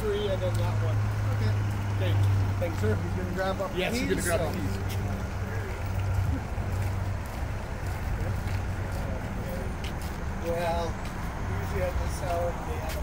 three, and then that one. Okay. Okay. Thanks, sir. He's gonna grab up Yes, he's gonna grab so- the keys. Well, usually at this hour, they have